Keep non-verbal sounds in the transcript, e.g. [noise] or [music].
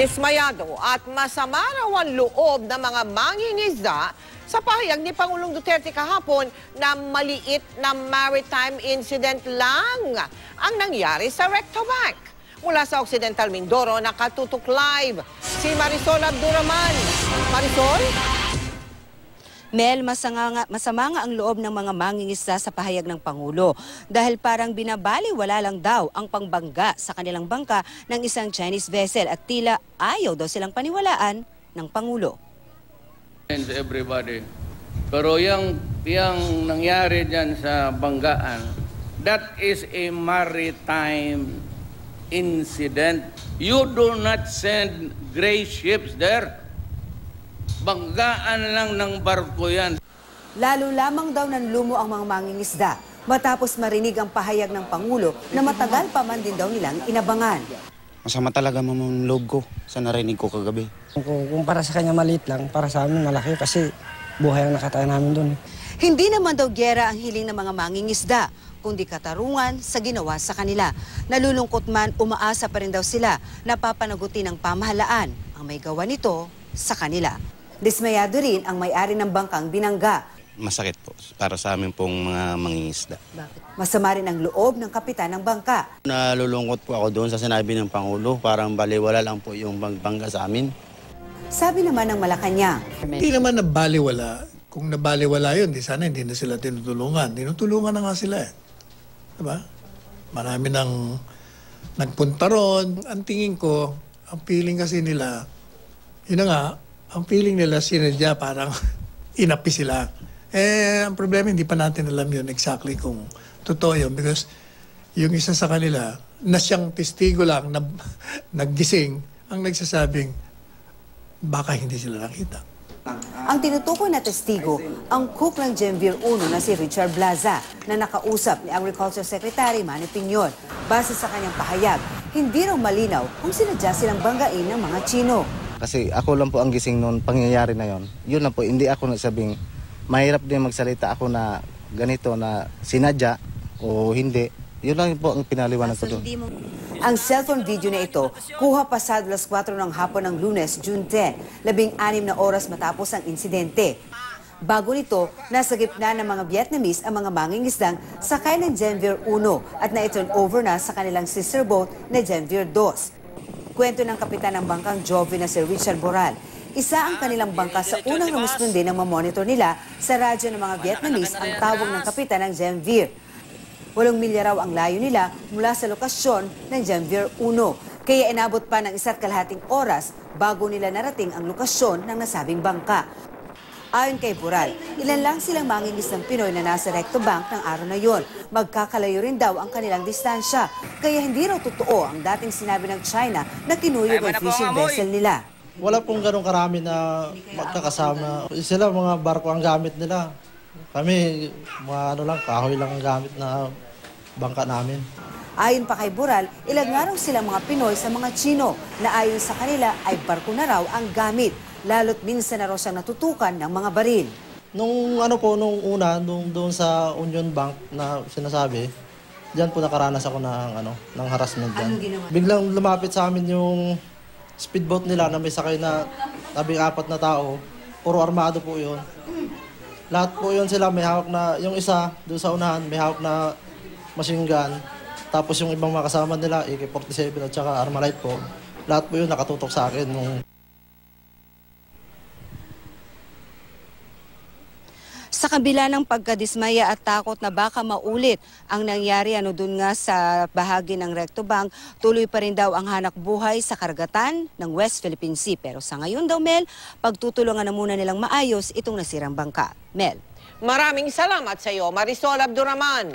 Dismayado at masama raw ang loob ng mga mangingisda sa pahayag ni Pangulong Duterte kahapon na maliit na maritime incident lang ang nangyari sa Recto Bank. Mula sa Occidental Mindoro, nakatutok live si Marisol Abduraman. Marisol? Mel, masanga nga, masama nga ang loob ng mga mangingisda sa pahayag ng Pangulo dahil parang binabali wala lang daw ang pangbangga sa kanilang bangka ng isang Chinese vessel at tila ayaw daw silang paniwalaan ng Pangulo. and everybody. Pero yung, yung nangyari dyan sa Banggaan, that is a maritime incident. You do not send gray ships there. Banggaan lang ng barko yan. Lalo lamang daw nanlumo ang mga mangingisda matapos marinig ang pahayag ng Pangulo na matagal pa man din daw nilang inabangan. Masama talaga mamang loob ko sa narinig ko kagabi. Kung, kung para sa kanya maliit lang, para sa amin malaki kasi buhay ang nakataya namin doon. Hindi naman daw gyera ang hiling ng mga mangingisda, kundi katarungan sa ginawa sa kanila. Nalulungkot man, umaasa pa rin daw sila na papanagutin ng pamahalaan ang may gawa nito sa kanila. Dismayado rin ang may-ari ng bangkang binangga. Masakit po para sa amin pong mga mangingisda. Masama rin ang loob ng kapitan ng bangka. Nalulungkot po ako doon sa sinabi ng Pangulo. Parang baliwala lang po yung bangga sa amin. Sabi naman ng Malacanang, Hindi naman nabaliwala. Kung nabaliwala yun, di sana hindi na sila tinutulungan. Tinutulungan na nga sila eh. Diba? Marami nang nagpunta ron. Ang tingin ko, ang feeling kasi nila, yun na nga, ang feeling nila sinadya parang [laughs] inapi sila. Eh, ang problema, hindi pa natin alam yun exactly kung totoo yun because yung isa sa kanila, na siyang testigo lang, na, [laughs] naggising, ang nagsasabing, baka hindi sila nakita. ang tinutukoy na testigo, ang cook ng Gemvir 1 na si Richard Blaza na nakausap ni Agriculture Secretary Manny Piñon. Base sa kanyang pahayag, hindi raw malinaw kung sinadya silang banggain ng mga Chino. Kasi ako lang po ang gising noon, pangyayari na yon. Yun lang po, hindi ako nagsabing, mahirap din magsalita ako na ganito na sinadya o hindi. Yun lang po ang pinaliwanag ko doon. Ang cellphone video na ito, kuha pasado alas 4 ng hapon ng lunes, June 10, labing anim na oras matapos ang insidente. Bago nito, nasa gitna ng mga Vietnamese ang mga mangingisdang sakay ng Genvir 1 at na-turn over na sa kanilang sister boat na Genvir 2. Kwento ng kapitan ng bangkang Jovi na si Richard Boral. Isa ang kanilang bangka sa unang rumuskundi ng mamonitor nila sa radyo ng mga Vietnamese ang tawag ng kapitan ng Genvir. Walong milya raw ang layo nila mula sa lokasyon ng Genvir 1. Kaya inabot pa ng isa't kalahating oras bago nila narating ang lokasyon ng nasabing bangka. Ayon kay Bural, ilan lang silang mangingis ng Pinoy na nasa Recto Bank ng araw na yon. Magkakalayo rin daw ang kanilang distansya. Kaya hindi raw totoo ang dating sinabi ng China na kinuyog ang fishing vessel nila. Wala pong ganong karami na magkakasama. Sila mga barko ang gamit nila. Kami, mga ano lang, kahoy lang ang gamit na bangka namin. Ayon pa kay Bural, ilan nga raw silang mga Pinoy sa mga Chino na ayon sa kanila ay barko na raw ang gamit. Lalo't minsan na raw siyang natutukan ng mga baril. Nung ano po, nung una, nung doon sa Union Bank na sinasabi, diyan po nakaranas ako ng, ano, ng harassment dyan. Biglang lumapit sa amin yung speedboat nila na may sakay na labing apat na tao. Puro armado po yun. Lahat po yun sila, may hawak na, yung isa doon sa unahan, may hawak na machine gun. Tapos yung ibang mga kasama nila, AK-47 at saka Armalite po. Lahat po yun nakatutok sa akin nung Sa kabila ng pagkadismaya at takot na baka maulit ang nangyari ano dun nga sa bahagi ng Recto Bank, tuloy pa rin daw ang hanak buhay sa karagatan ng West Philippine Sea. Pero sa ngayon daw, Mel, pagtutulungan na muna nilang maayos itong nasirang bangka. Mel. Maraming salamat sa iyo, Marisol Abduraman.